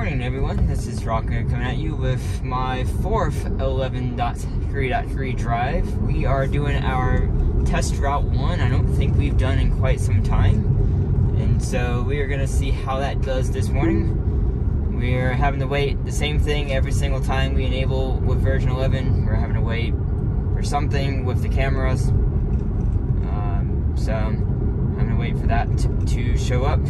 morning, everyone. This is Rocco coming at you with my fourth 11.3.3 drive. We are doing our test route one. I don't think we've done in quite some time. And so we are going to see how that does this morning. We're having to wait the same thing every single time we enable with version 11. We're having to wait for something with the cameras. Um, so I'm going to wait for that to, to show up.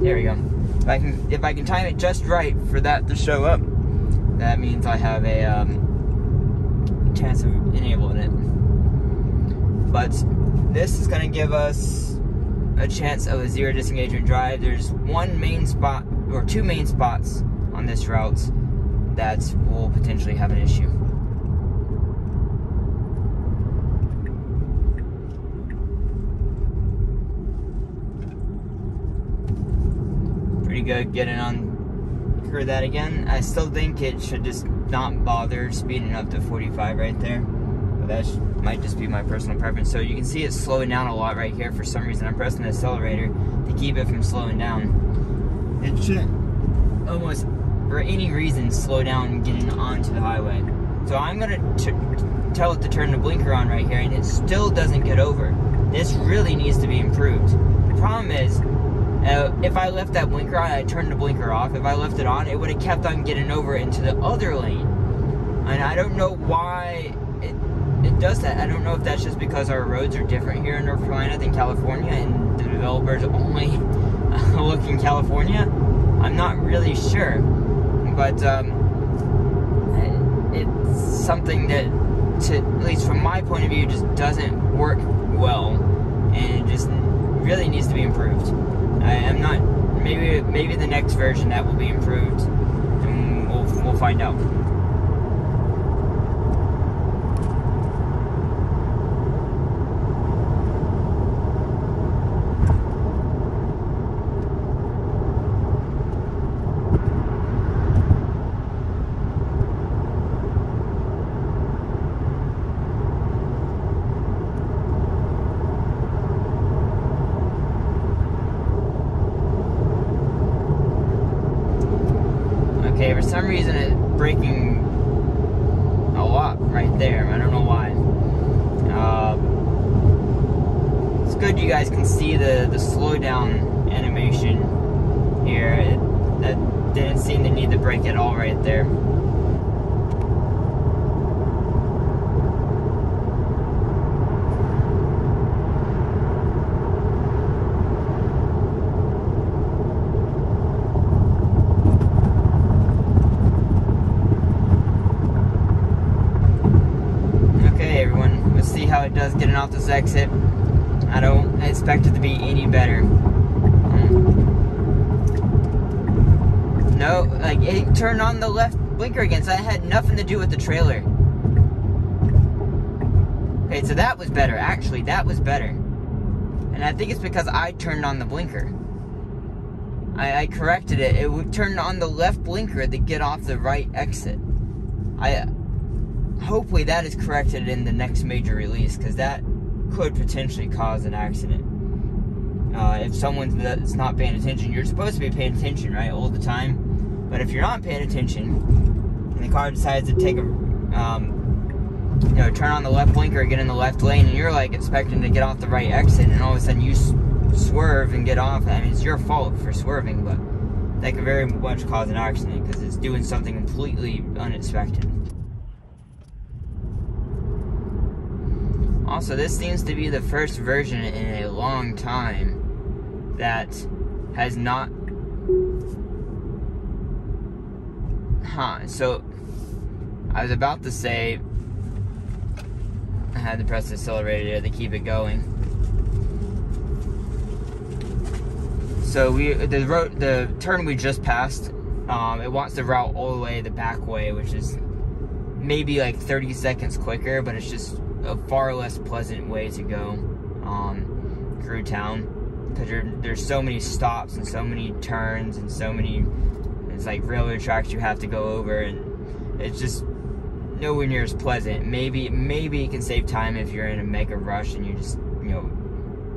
There we go. If I can, if I can time it just right for that to show up, that means I have a um, chance of enabling it. But this is going to give us a chance of a zero disengagement drive. There's one main spot, or two main spots on this route that will potentially have an issue. Pretty good getting on through that again. I still think it should just not bother speeding up to 45 right there. But that might just be my personal preference. So you can see it's slowing down a lot right here. For some reason, I'm pressing the accelerator to keep it from slowing down. It shouldn't almost, for any reason, slow down getting onto the highway. So I'm gonna tell it to turn the blinker on right here, and it still doesn't get over. This really needs to be improved. The problem is, uh, if I left that blinker on, I turned the blinker off. If I left it on, it would have kept on getting over into the other lane. And I don't know why it, it does that. I don't know if that's just because our roads are different here in North Carolina than California and the developers only look in California. I'm not really sure. But um, it's something that, to, at least from my point of view, just doesn't work well. And it just really needs to be improved. I am not. Maybe maybe the next version that will be improved, and we'll we'll find out. Okay, for some reason it's braking a lot right there. I don't know why. Uh, it's good you guys can see the, the slow down animation here. It, that didn't seem to need to brake at all right there. Okay, everyone, let's see how it does getting off this exit. I don't expect it to be any better. No, like it turned on the left blinker again, so that had nothing to do with the trailer. Okay, so that was better. Actually, that was better. And I think it's because I turned on the blinker. I, I corrected it. It turned on the left blinker to get off the right exit. I hopefully that is corrected in the next major release because that could potentially cause an accident. Uh, if someone's that's not paying attention, you're supposed to be paying attention, right, all the time. But if you're not paying attention, and the car decides to take a, um, you know, turn on the left blinker, get in the left lane, and you're like expecting to get off the right exit, and all of a sudden you swerve and get off. I mean, it's your fault for swerving, but that could very much cause an accident because it's doing something completely unexpected. Also, this seems to be the first version in a long time that has not. Huh, so I was about to say I had to press the accelerator to keep it going. So we the road the turn we just passed, um, it wants to route all the way the back way, which is maybe like 30 seconds quicker, but it's just a far less pleasant way to go um, through town. Because there's so many stops and so many turns and so many it's like railroad tracks you have to go over and it's just nowhere near as pleasant. Maybe maybe it can save time if you're in a mega rush and you just you know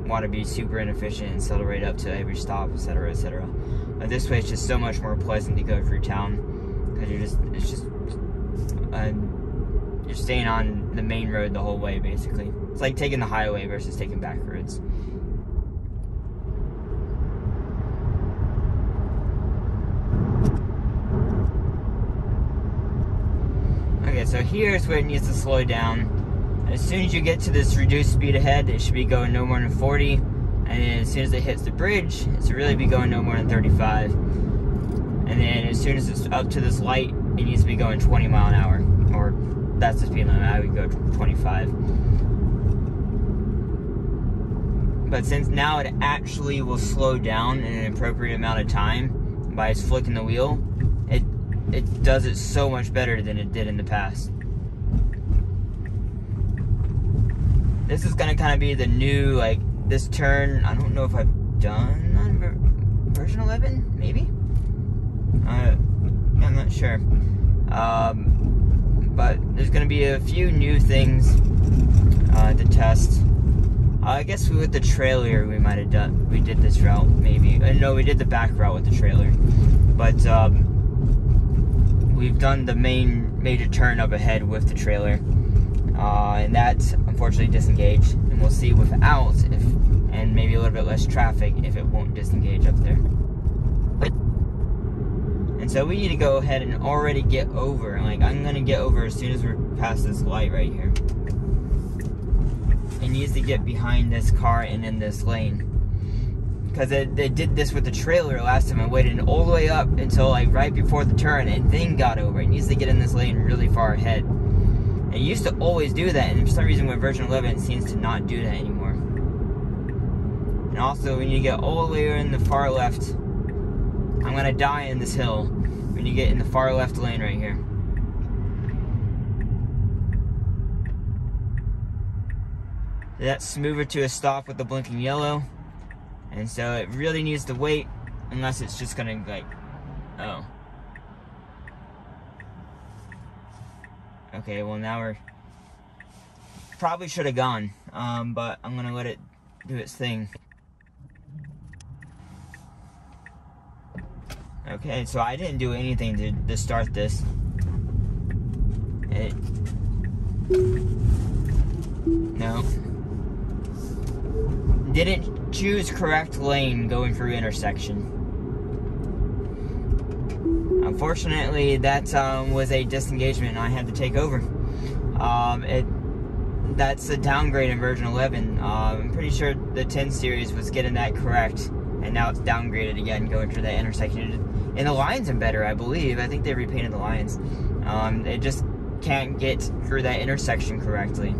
want to be super inefficient and accelerate up to every stop etc etc But this way, it's just so much more pleasant to go through town because you're just it's just uh, you're staying on the main road the whole way basically. It's like taking the highway versus taking back roads. Okay, so here's where it needs to slow down. As soon as you get to this reduced speed ahead, it should be going no more than 40. And then as soon as it hits the bridge, it should really be going no more than 35. And then as soon as it's up to this light, it needs to be going 20 mile an hour. Or that's the speed limit, I would go 25. But since now it actually will slow down in an appropriate amount of time by its flicking the wheel, it it does it so much better than it did in the past. This is gonna kind of be the new, like, this turn, I don't know if I've done on ver version 11, maybe? Uh, I'm not sure. Um, but there's gonna be a few new things uh, to test. Uh, I guess with the trailer we might have done, we did this route, maybe. Uh, no, we did the back route with the trailer. But, um, we've done the main major turn up ahead with the trailer. Uh, and that's unfortunately disengaged. And we'll see without if, and maybe a little bit less traffic if it won't disengage up there. And so we need to go ahead and already get over. Like I'm gonna get over as soon as we're past this light right here. It needs to get behind this car and in this lane because they, they, did this with the trailer last time. I waited all the way up until like right before the turn and then got over. It needs to get in this lane really far ahead. It used to always do that, and for some reason with version 11 it seems to not do that anymore. And also, when you get all the way in the far left, I'm gonna die in this hill when you get in the far left lane right here. That's smoother to a stop with the blinking yellow. And so it really needs to wait unless it's just gonna like, oh. Okay, well now we're, probably should have gone, um, but I'm gonna let it do its thing. Okay, so I didn't do anything to, to start this. It, no. Didn't choose correct lane going through intersection. Unfortunately, that um, was a disengagement and I had to take over. Um, it That's a downgrade in version 11. Um, I'm pretty sure the 10 series was getting that correct and now it's downgraded again going through that intersection. And the lines are better, I believe. I think they repainted the lines. Um, it just can't get through that intersection correctly.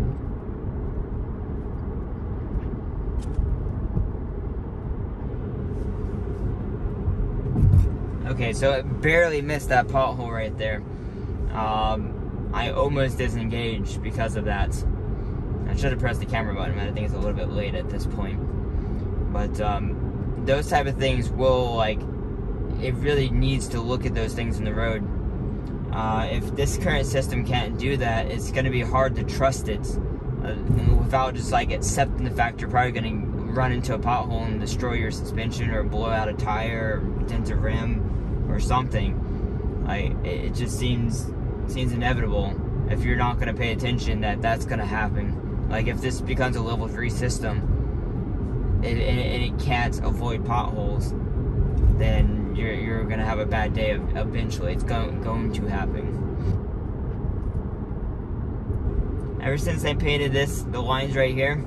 Okay, so it barely missed that pothole right there. Um, I almost disengaged because of that. I should have pressed the camera button, but I think it's a little bit late at this point. But um, those type of things will, like, it really needs to look at those things in the road. Uh, if this current system can't do that, it's going to be hard to trust it uh, without just, like, accepting the fact you're probably going to run into a pothole and destroy your suspension or blow out a tire or dent a rim or something. Like it just seems seems inevitable if you're not going to pay attention that that's going to happen. Like if this becomes a level three system and, and it can't avoid potholes, then you're you're going to have a bad day eventually. It's going going to happen. Ever since they painted this, the lines right here,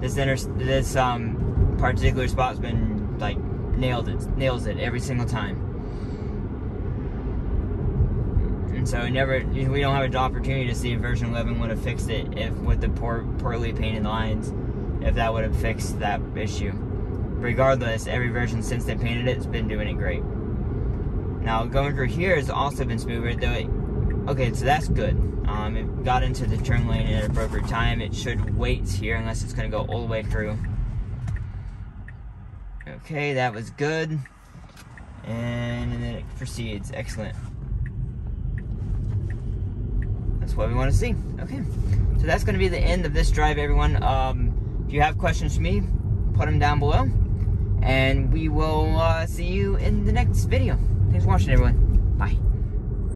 this inter this um particular spot's been like nailed it, nails it every single time. And so never, we don't have an opportunity to see if version 11 would have fixed it if with the poor, poorly painted lines, if that would have fixed that issue. Regardless, every version since they painted it has been doing it great. Now going through here has also been smoother, though. It, okay, so that's good. Um, it got into the turn lane at an appropriate time. It should wait here unless it's going to go all the way through. Okay, that was good. And, then it proceeds. Excellent. That's what we want to see. Okay. So that's going to be the end of this drive, everyone. Um, if you have questions for me, put them down below. And we will uh, see you in the next video. Thanks for watching, everyone. Bye.